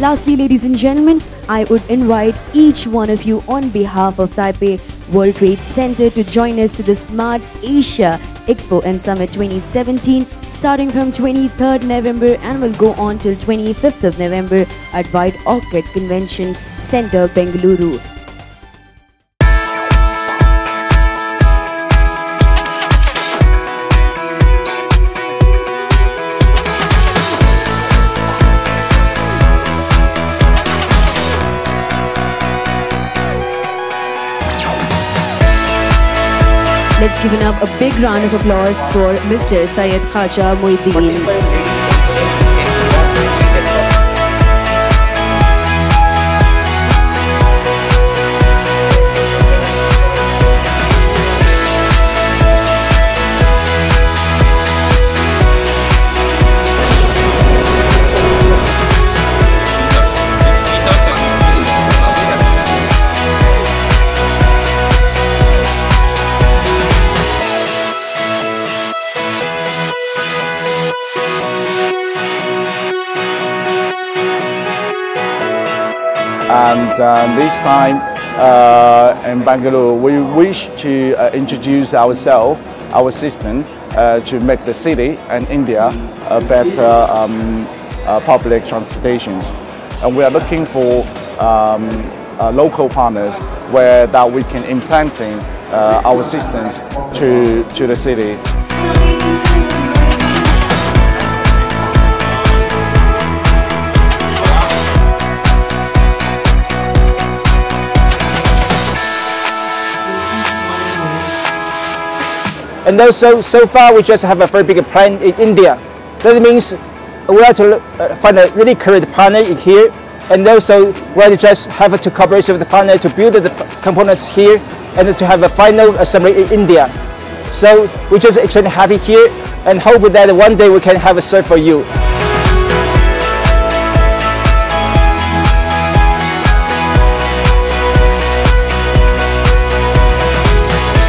Lastly, ladies and gentlemen, I would invite each one of you on behalf of Taipei World Trade Center to join us to the Smart Asia Expo and Summit 2017 starting from 23rd November and will go on till 25th of November at White Orchid Convention Center, Bengaluru. Let's give it up a big round of applause for Mr. Syed Khaja Muhyiddin. And um, this time uh, in Bangalore we wish to uh, introduce ourselves, our system, uh, to make the city and India a better um, uh, public transportations. And we are looking for um, uh, local partners where that we can implanting uh, our systems to, to the city. And also, so far we just have a very big plan in India. That means we have to uh, find a really correct partner in here, and also we have to just have to cooperate with the partner to build the components here and to have a final assembly in India. So we're just extremely happy here and hope that one day we can have a serve for you.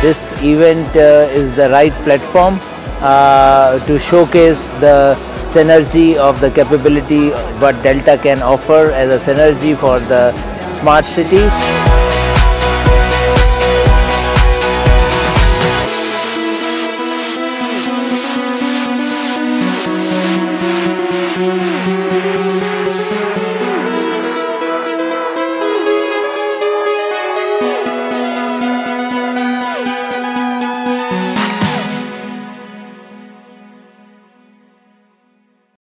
This event uh, is the right platform uh, to showcase the synergy of the capability what Delta can offer as a synergy for the smart city.